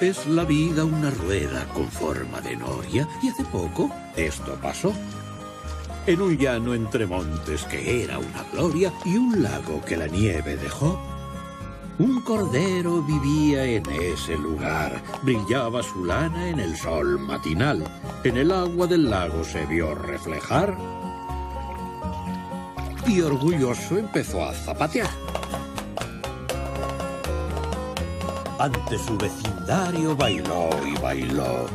Es la vida una rueda con forma de noria y hace poco esto pasó. En un llano entre montes que era una gloria y un lago que la nieve dejó. Un cordero vivía en ese lugar, brillaba su lana en el sol matinal, en el agua del lago se vio reflejar y orgulloso empezó a zapatear. Ante su vecindario bailó y bailó.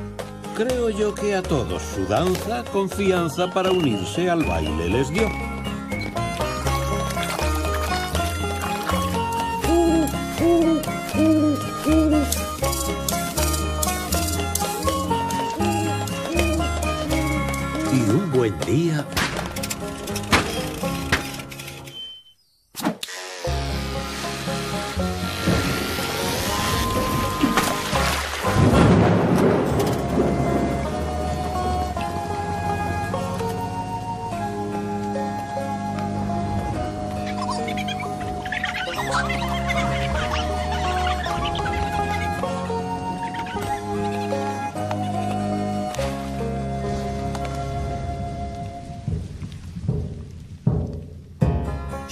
Creo yo que a todos su danza confianza para unirse al baile les dio. Y un buen día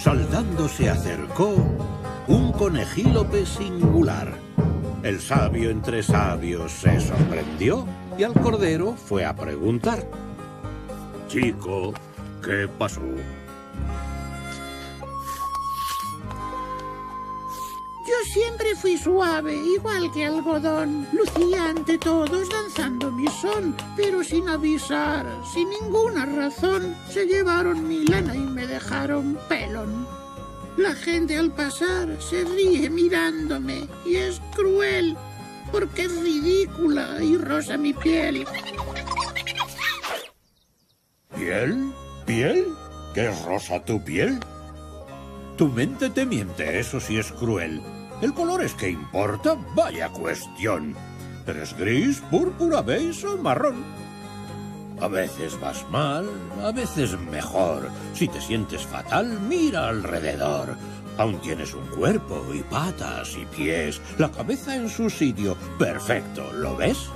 Saldando se acercó un conejílope singular. El sabio entre sabios se sorprendió y al cordero fue a preguntar. Chico, ¿qué pasó? Siempre fui suave, igual que algodón. Lucía ante todos danzando mi son, pero sin avisar, sin ninguna razón, se llevaron mi lana y me dejaron pelón. La gente al pasar se ríe mirándome y es cruel porque es ridícula y rosa mi piel. ¿Piel? ¿Piel? ¿Qué es rosa tu piel? Tu mente te miente, eso sí es cruel. El color es que importa, vaya cuestión. ¿Eres gris, púrpura, beige o marrón? A veces vas mal, a veces mejor. Si te sientes fatal, mira alrededor. Aún tienes un cuerpo y patas y pies, la cabeza en su sitio. Perfecto, ¿lo ves?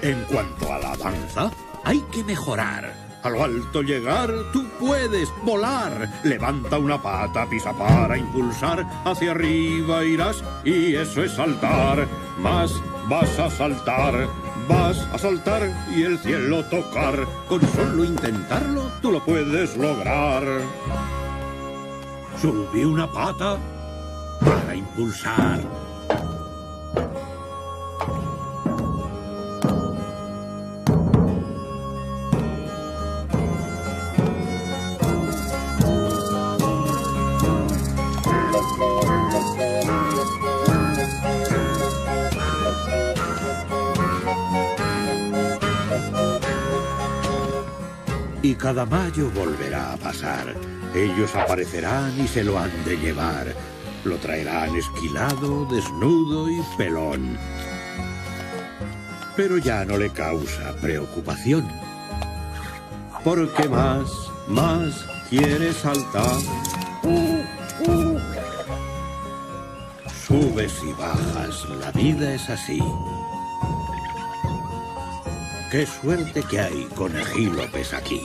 En cuanto a la danza, hay que mejorar. A lo alto llegar, tú puedes volar. Levanta una pata, pisa para impulsar. Hacia arriba irás y eso es saltar. Más vas a saltar, vas a saltar y el cielo tocar. Con solo intentarlo, tú lo puedes lograr. Subí una pata para impulsar. Y cada mayo volverá a pasar. Ellos aparecerán y se lo han de llevar. Lo traerán esquilado, desnudo y pelón. Pero ya no le causa preocupación. Porque más, más quiere saltar. Subes y bajas, la vida es así. Qué suerte que hay conejilopes aquí.